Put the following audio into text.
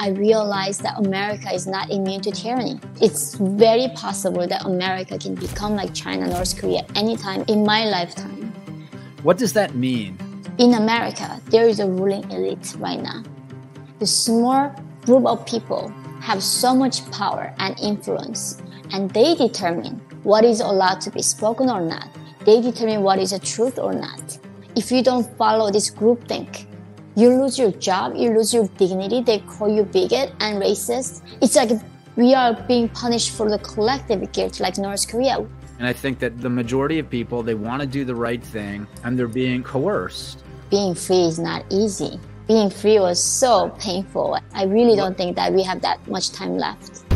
I realized that America is not immune to tyranny. It's very possible that America can become like China, North Korea anytime in my lifetime. What does that mean? In America, there is a ruling elite right now. The small group of people have so much power and influence, and they determine what is allowed to be spoken or not. They determine what is a truth or not. If you don't follow this groupthink, you lose your job, you lose your dignity, they call you bigot and racist. It's like we are being punished for the collective guilt like North Korea. And I think that the majority of people, they want to do the right thing and they're being coerced. Being free is not easy. Being free was so painful. I really don't think that we have that much time left.